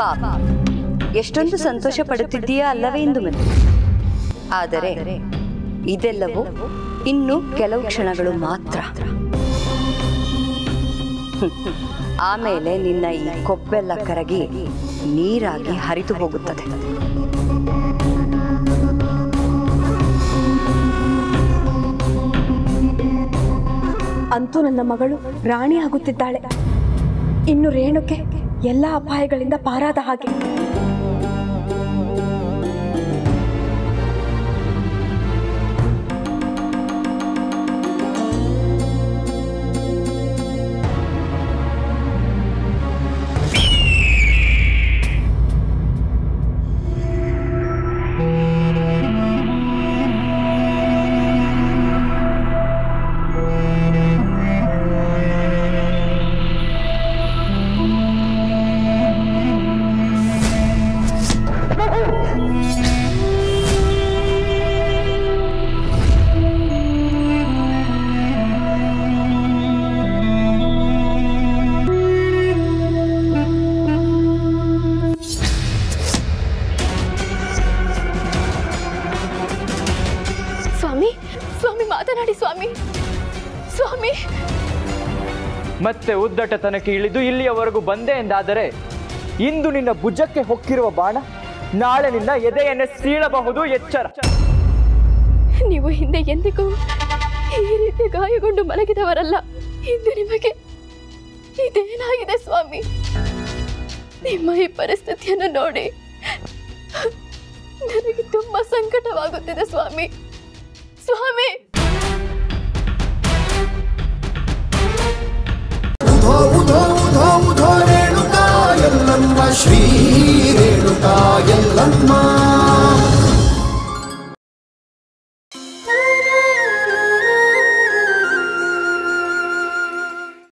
ಪಾಪ ಎಷ್ಟೊಂದು ಸಂತೋಷ ಪಡುತ್ತಿದ್ದೀಯಾ ಅಲ್ಲವೇ ಎಂದು ಮನೆ ಆದರೆ ಇದೆಲ್ಲವೂ ಇನ್ನು ಕೆಲವು ಕ್ಷಣಗಳು ಮಾತ್ರ. ಆಮೇಲೆ ನಿನ್ನ ಈ ಕೊಬ್ಬೆಲ್ಲ ಕರಗಿ ನೀರಾಗಿ ಹರಿದು ಹೋಗುತ್ತದೆ. ಅಂತೂ ನನ್ನ ಮಗಳು ರಾಣಿ ಆಗುತ್ತಿದ್ದಾಳೆ. ಇನ್ನು ರೇಣುಕೆ ಎಲ್ಲ ಅಪಾಯಗಳಿಂದ ಪಾರಾದ ಹಾಗೆ. ಮಾತನಾಡಿ ಸ್ವಾಮಿ. ಸ್ವಾಮಿ. ಮತ್ತೆ ಉದ್ದಟತನಕ್ಕೆ ಇಳಿದು ಇಲ್ಲಿಯವರೆಗೂ ಬಂದೆ ಎಂದಾದರೆ ಇಂದು ನಿನ್ನ ಭುಜಕ್ಕೆ ಹೊಕ್ಕಿರುವ ಬಾಣ ನಾಳೆ ನಿನ್ನ ಎದೆಯನ್ನು ಸೀಳಬಹುದು ಎಚ್ಚರ. ನೀವು ಹಿಂದೆ ಎಂದಿಗೂ ಈ ರೀತಿ ಗಾಯಗೊಂಡು ಮಲಗಿದವರಲ್ಲ. ಇಂದು ನಿಮಗೆ ಇದೇನಾಗಿದೆ ಸ್ವಾಮಿ? ನಿಮ್ಮ ಈ ಪರಿಸ್ಥಿತಿಯನ್ನು ನೋಡಿ. ನನಗೆ ತುಂಬಾ ಸಂಕಟವಾಗುತ್ತಿದೆ ಸ್ವಾಮಿ. ಸ್ವಾಮಿ. श्रीरेणुकायल्लम्मा